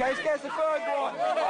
Okay, let's get the third one.